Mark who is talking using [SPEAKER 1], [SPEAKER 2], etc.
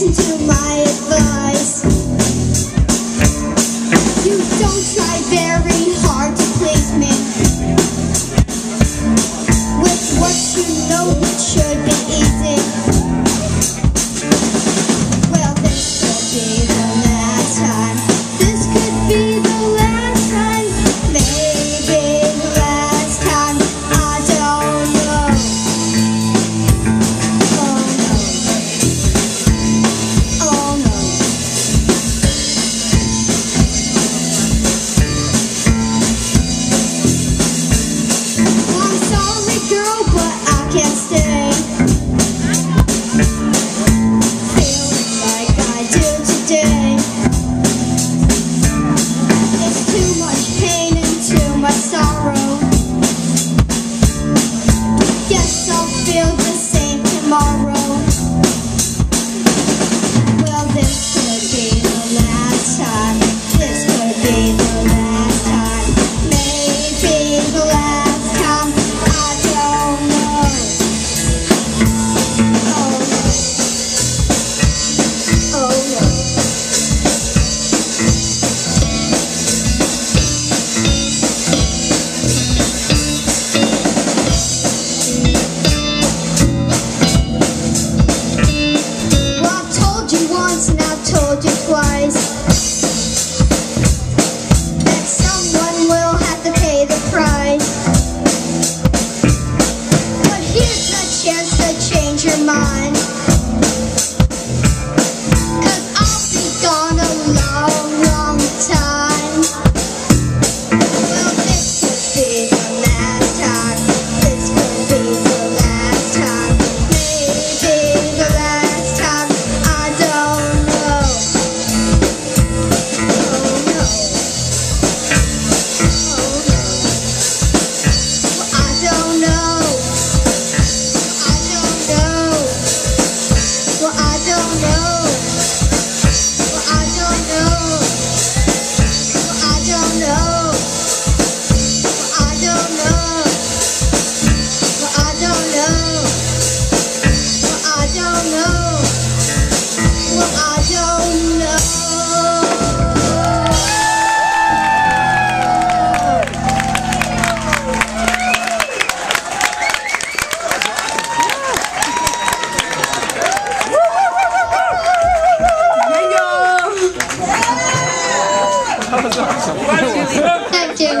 [SPEAKER 1] Listen to my advice. girl, but I can't stay. Thank you.